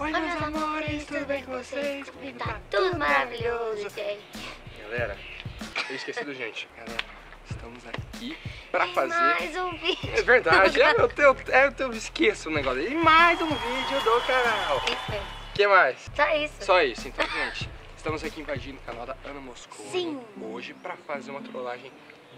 Oi, Oi, meus amores, tudo bem com vocês? Comigo tá tudo maravilhoso, gente. Galera, eu esqueci do gente. Galera, estamos aqui pra Tem fazer. mais um vídeo. É verdade, é o teu, é o teu esqueço o negócio. E mais um vídeo do canal. Isso. O que mais? Só isso. Só isso, então, gente. Estamos aqui invadindo o canal da Ana Moscou. Sim. Hoje pra fazer uma trollagem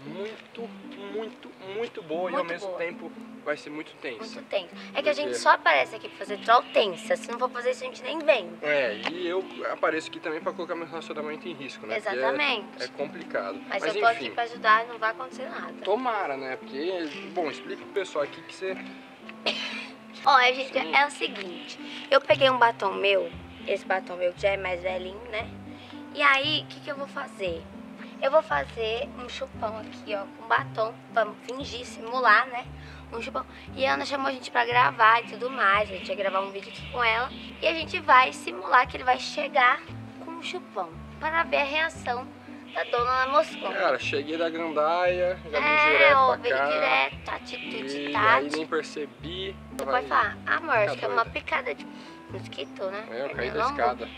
muito, muito, muito boa e ao Muito mesmo boa. tempo vai ser muito tensa. Muito tenso. É que a gente só aparece aqui pra fazer troll tensa. Se não for fazer isso, a gente nem vem. É, e eu apareço aqui também pra colocar meu relacionamento em risco, né? É- Exatamente. É, complicado. Mas, Mas eu tô enfim, aqui pra ajudar e não vai acontecer nada. tomara, né? Porque, bom, explica pro pessoal aqui que você. Olha, gente, Sim. é o seguinte. Eu peguei um batom meu. Esse batom meu que já é mais velhinho, né? E aí, o que, que eu vou fazer? Eu vou fazer um chupão aqui, ó, com batom, pra fingir, simular, né? Um chupão. E a Ana chamou a gente pra gravar e tudo mais. A gente vai gravar um vídeo aqui com ela. E a gente vai simular que ele vai chegar com um chupão. Para ver a reação da dona Ana Moscou. Cara, cheguei da Gandaia, já vim é, direto ó, pra cá. direto, atitude, E tati. aí nem percebi. Você pode falar, amor, acho que é uma picada de mosquito, né? É, eu caí da Pernilongo. escada.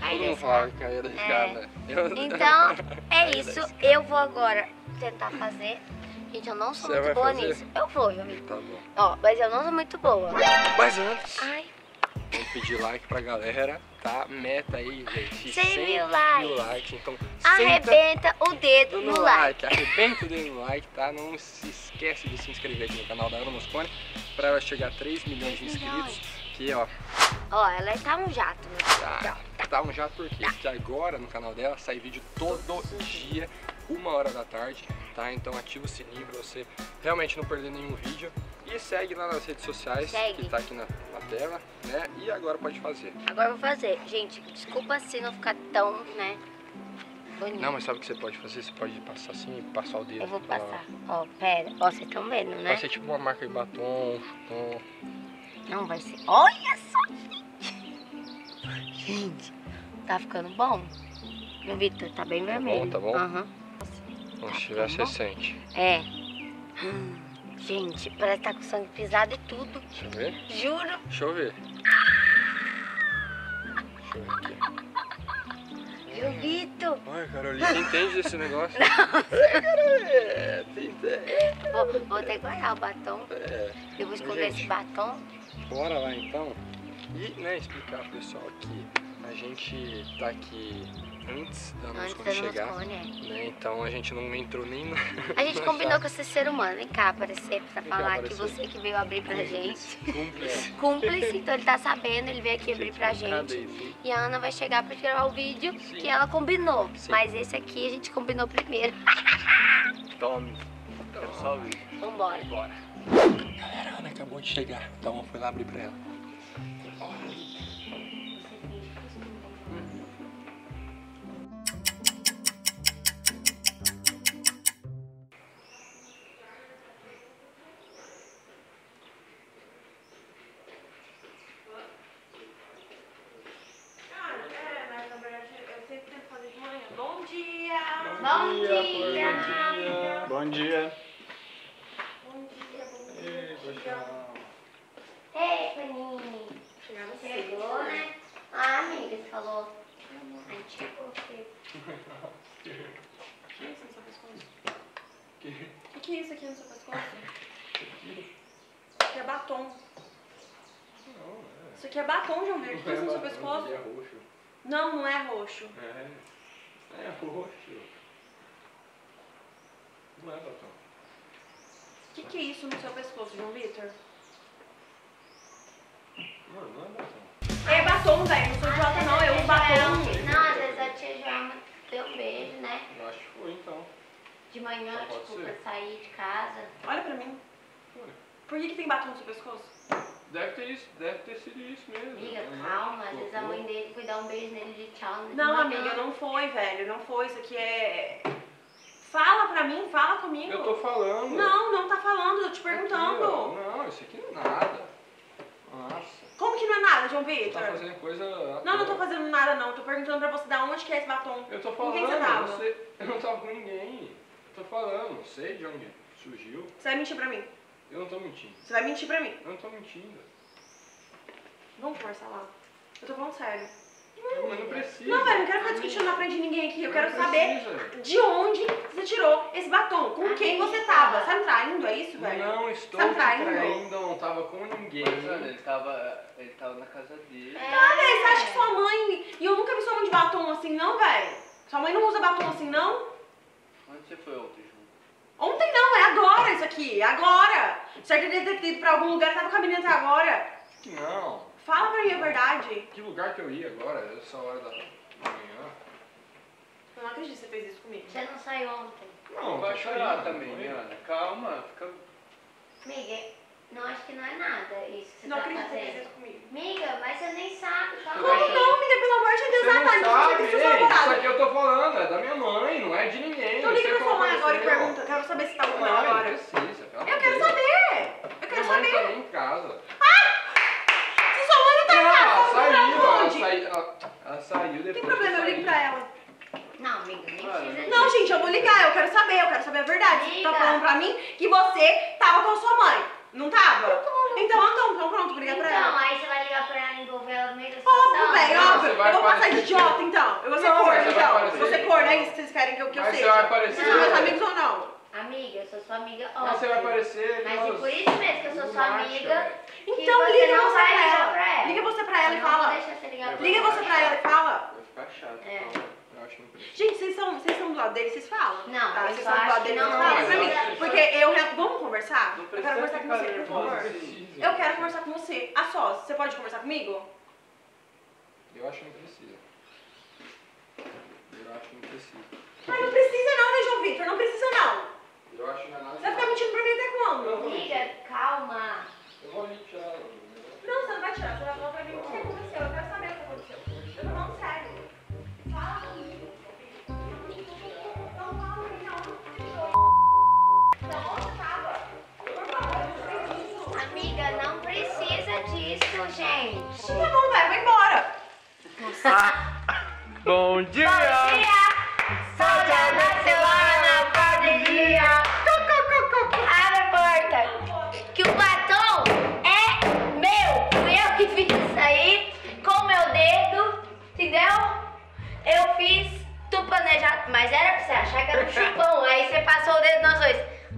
Todo da mundo falava escada. que caía da É. escada. Eu- Então, é Caí da isso. Eu vou agora tentar fazer. Gente, eu não sou Você muito boa fazer? nisso. Eu vou, meu amigo. Tá bom. Ó, mas eu não sou muito boa. Mas antes, Ai, vamos pedir like pra galera, tá? Meta aí, gente. 100 mil likes. mil likes. Então, arrebenta o dedo no, no like. like. Arrebenta o dedo no like, tá? Não se esquece de se inscrever aqui no canal da Ana Moscone pra ela chegar a 3 milhões de 3 inscritos. Que, ó, Ó, ela tá um jato, meu tá, tá um por quê? Porque agora no canal dela sai vídeo todo dia, uma hora da tarde, tá? Então ativa o sininho pra você realmente não perder nenhum vídeo. E segue lá nas redes sociais, Segue. que tá aqui na, na tela, né? E agora pode fazer. Agora eu vou fazer. Gente, desculpa se não ficar tão, né? Bonito. Não, mas sabe o que você pode fazer? Você pode passar assim e passar o dedo. Eu vou passar. Ó, pera. Ó, vocês estão vendo, né? Vai ser tipo uma marca de batom, chupom. Não vai ser. Olha só, gente. Tá ficando bom? Meu Vitor, tá bem vermelho. tá bom? Aham. Como Tá se tivesse bom? recente. É. Hum, gente, parece que tá com sangue pisado e tudo. Deixa eu ver. Juro. Deixa eu ver. Deixa eu ver aqui. Meu Vitor. Ai, Carolina, você entende desse negócio? É, Carolina. Vou, vou ter que guardar o batom. É. Eu vou esconder Gente. esse batom. Bora lá então. E, né, explicar pro pessoal que a gente tá aqui antes da Antes Moscone chegar. Moscone, é. Né? Então a gente não entrou nem na. A gente na combinou chave. com esse ser humano. Vem cá aparecer pra Vem cá falar que aparecer. você que veio abrir pra gente. Cúmplice. Cúmplice, então ele tá sabendo, ele veio aqui abrir pra gente. Cadê? E a Ana vai chegar pra gravar o vídeo Sim. que ela combinou. Sim. Mas esse aqui a gente combinou primeiro. Tome. Ver. Vambora. Bora. Galera, a Ana acabou de chegar. Então eu fui lá abrir pra ela. Bom dia! Bom dia! Bom dia. Bom dia, bom Ei, pessoal. Ei, Panini. Chegaram Chegou, né? Você falou. A gente cedo. O que é isso no seu pescoço? O que é isso aqui no seu pescoço? Isso aqui é batom. Isso aqui é batom, João Verde. O que é isso no seu pescoço? É roxo. Não, não é roxo. É. É roxo. Não é batom. O que, que é isso no seu pescoço, João Vitor? Mano, não é batom. É batom, velho. Não sou idiota, não. Eu uso batom. Não, às vezes a tia Joana deu um beijo, né? Eu acho que foi então. De manhã, Só tipo, pra sair de casa. Olha pra mim. Foi. Por que, que tem batom no seu pescoço? Deve ter isso, deve ter sido isso mesmo. Amiga, Uhum. calma. Às vezes a mãe dele foi dar um beijo nele de tchau. de Não, manhã. amiga, não foi, velho. Não foi. Isso aqui é. Fala pra mim, fala comigo. Eu tô falando. Não, não tá falando, eu tô te Aqui, perguntando. Não, isso aqui não é nada. Nossa. Como que não é nada, João Tá Vitor? fazendo coisa. Não, não tô fazendo nada não. Tô perguntando pra você da onde que é esse batom. Eu tô Com falando, quem você tava? você- Eu não tava com ninguém. Tô falando, não sei de onde surgiu. Você vai mentir pra mim? Eu não tô mentindo. Você vai mentir pra mim? Eu não tô mentindo. Vamos conversar lá. Eu tô falando sério. Não, mas não precisa. Não, velho, não quero ficar discutindo na frente de ninguém aqui. Eu quero Não saber precisa. de onde você tirou esse batom. Com quem você tava? Você tá me traindo? É isso, velho? Não estou Tá te traindo? traindo, não tava com ninguém. Mas, mano, ele tava, ele tava na casa dele. Ah, velho, você acha que sua mãe. E eu nunca vi sua mãe de batom assim, não, velho? Sua mãe não usa batom assim, não? Onde você foi ontem, Ju? Ontem não, é agora isso aqui, é agora. Certo, ele deve ter ido pra algum lugar e tava com a menina até agora. Que não. Fala pra mim a verdade. Que lugar que eu ia agora? Essa hora da manhã? Eu não acredito que você fez isso comigo. Você não saiu ontem. Não, Não vai chorar também, não. Ana? Calma, fica... Amiga, não acho que não é nada isso que você Não tá acredito que você fez fazendo. isso comigo. Amiga, mas você nem sabe. Calma Como não, amiga? Pelo amor de Deus, Você ah, não tá, sabe, você isso aqui eu tô falando, é da minha mãe, não é de não sei pra sua como mãe agora e pergunta. Eu quero saber se tá com ela Não, não agora. precisa, pelo Eu quero saber. Eu quero Minha mãe saber. tá nem em casa. Se sua mãe não tá em casa, Não, vai saiu, pra ela onde? saiu, ela, ela saiu depois. Tem problema, eu ligo pra ela. Não, amiga, nem precisa Não, disso. gente, eu vou ligar, eu quero saber, eu quero saber a verdade. Você tá falando pra mim que você tava com a sua mãe. Não tava? Então, então, então pronto, vou ligar pra Então, ela. aí você vai ligar pra ela e envolver ela no meio da Óbvio, situação. velho, Não, óbvio. você vai Eu vou passar de idiota, então. Eu vou ser Não, mas corno, então. parecer- Vou ser corno, é isso que vocês querem que eu, que eu Mas seja. você vai parecer- Vocês são meus amigos ou não? Amiga, eu sou sua amiga, Mas óbvio. você vai parecer. Mas é aquelas- por isso mesmo que eu sou sua macho, amiga. Então você liga não você vai pra ligar ela. pra ela. Liga você pra ela e Eu fala. Liga ela. você pra ela e fala. Vai ficar chato. É. calma. Eu acho que não precisa. Gente, vocês são, vocês são do lado dele, vocês falam. Não, tá? eu Vocês são do lado dele, não, vocês falam mas pra mim. eu- Porque eu. Vamos conversar? Eu quero conversar com você, por favor. Eu quero conversar com você. A sós, você pode conversar comigo? Eu acho que não precisa. Eu acho que não precisa. Ai, não precisa não, né, João Vitor? Não precisa não. Eu acho que não é nada. Você vai ficar mentindo pra mim até quando? Amiga, calma. Eu vou ali tirar. Não, você não vai tirar. Você vai falar pra mim o que aconteceu. Eu quero saber o que aconteceu. Eu tô falando sério. Fala comigo. Não, fala mim, não. Não, onde tava? Por favor, não isso. Amiga, não precisa disso, gente. Tá bom, vai, vai embora. Bom dia! Bom dia! Sou da semana, bom dia! Abre a porta. Que o batom é meu. Fui eu que fiz isso aí com o meu dedo, entendeu? Eu fiz tudo planejado, mas era pra você achar que era um chupão. Aí você passou o dedo nos dois.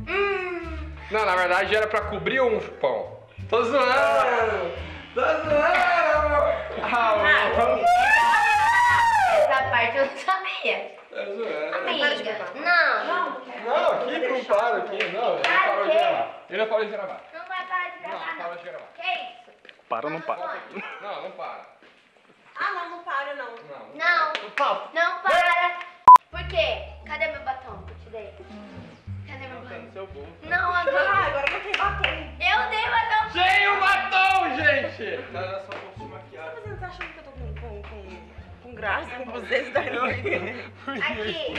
Hum. Não, na verdade era pra cobrir um pão. Tô zoando! Tô zoando, Ah, Essa parte eu não sabia. Tô zoando. Amiga, não. Não, não quero. Não, aqui não para aqui. Não, ele Para parou de quê? gravar. Ele não parou de gravar. Não vai parar de Não, gravar, não. de gravar. Que isso? Para ou não para? Não, não para. Ah, não, não para, não. Não. Não, não para. Por quê? Cadê meu batom? Eu te dei. No seu bolso. Não, Ah, agora. agora eu quero bater. Eu dei batom. Tem o batom, gente! Tá na sua bolsa de Tá maquiagem. fazendo, tá achando que eu tô com, com, com, com graça, com dedos da Nini? Aqui.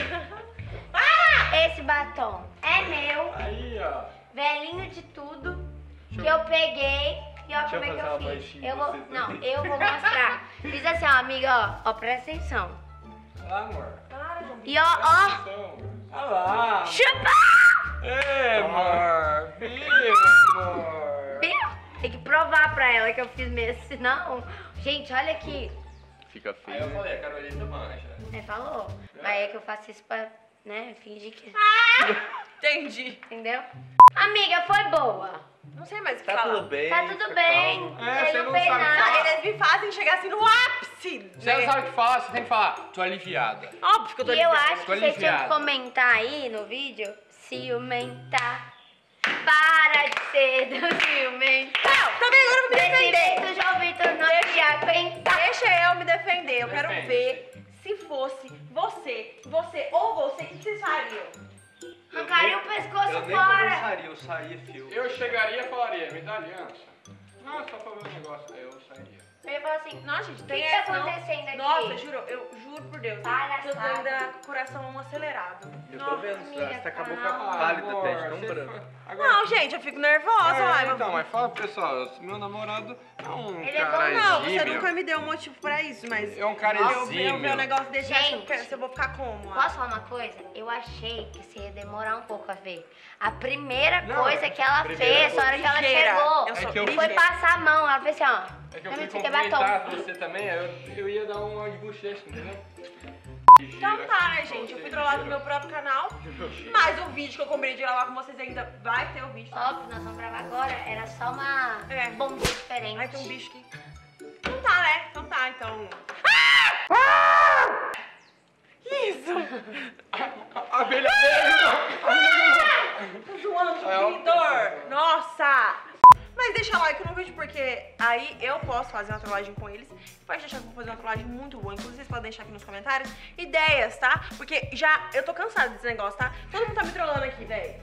Para! Esse batom é meu, Aí, ó. velhinho de tudo, que eu peguei. E ó Deixa como é eu que eu fiz. Eu vou. você Não, também. eu vou mostrar. Fiz assim, ó, amiga, ó. Ó, presta atenção. Olha lá, amor. Para, João E ó, ó. Olha lá. Chupa! É, amor. Viu, amor. Viu? Tem que provar pra ela que eu fiz mesmo, senão. Gente, olha aqui. Fica Aí eu feio. né? falei, a Carolina manja. É, falou. Mas é que eu faço isso pra, né, fingir que. Entendi. Entendeu? Amiga, foi boa. Não sei mais o que Tá falar. tudo bem. Tá tudo bem. É, Ele você não não fez sabe nada. falar. Eles me fazem chegar assim no ápice. Você não sabe o que falar, você tem que falar. Tô aliviada. Óbvio que eu tô E eu aliviada. acho que Tô vocês tinham que comentar aí no vídeo. Ciumentar. Para de ser do ciumentar. Também agora eu vou me defender. o João Vitor não te aguentar. Deixa eu me defender. Eu quero Defende. ver se fosse você, você ou você, o que vocês fariam? Arrancaria o pescoço Eu fora. conversaria, eu saía fio. Eu chegaria e falaria, me dá aliança. Não, só pra ver o negócio. Aí eu sairia. Eu ia falar assim. Não, gente, O que tem que tá essa, não. acontecendo aqui? Nossa, juro, eu juro por Deus. Palhaçada. Eu tô ainda com o coração acelerado. Eu tô vendo, amiga, você acabou com a pálida, até de tão branco. Agora, Não, gente, eu fico nervosa, É, uai. então, mas fala pro pessoal, meu namorado é um Ele é bom, cara Não, você nunca me deu um motivo pra isso, mas. É um cara eu, eu exímio. ver o negócio desse, acho que eu Gente. eu vou ficar como? Posso falar uma coisa? Eu achei que você ia demorar um pouco a ver. A primeira Não, coisa que ela fez, na hora que ela chegou, É que eu- foi passar a mão. Ela fez assim, ó. É que eu fui batom. cumprimentar você também, eu, eu ia dar uma de bochecha, entendeu? Então tá, né, gente? Eu fui trollar no meu próprio canal. Mas o vídeo que eu combinei de gravar com vocês ainda vai ter o vídeo. tá? Óbvio, nós vamos gravar agora. Era só uma É. bomba diferente. Ai, tem um bicho aqui. Então tá, né? Então tá, então. Que isso? A abelha dele! Tô zoando, É, ó. Vitor! Nossa! Mas deixa like no vídeo, porque aí eu posso fazer uma trollagem com eles. Pode deixar que eu vou fazer uma trollagem muito boa. Inclusive, vocês podem deixar aqui nos comentários ideias, tá? Porque já eu tô cansada desse negócio, tá? Todo mundo tá me trollando aqui, velho.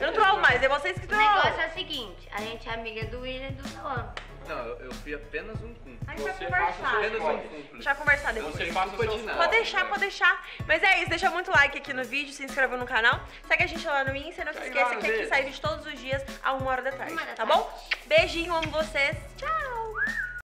Eu não trollo mais, é vocês que O negócio trollam. é o seguinte, a gente é amiga do William e do Cauã. Não, eu, eu fui apenas um cum. A gente vai Você conversar. Apenas um Pode. cúmplice. Deixa eu conversar depois. Você seus de nada. Pode deixar, pode deixar. Mas é isso, deixa muito like aqui no vídeo, se inscreva no canal. Segue a gente lá no Insta e não se esqueça que aqui sai vídeo todos os dias a uma hora da tarde. Tá bom? Beijinho, amo vocês. Tchau!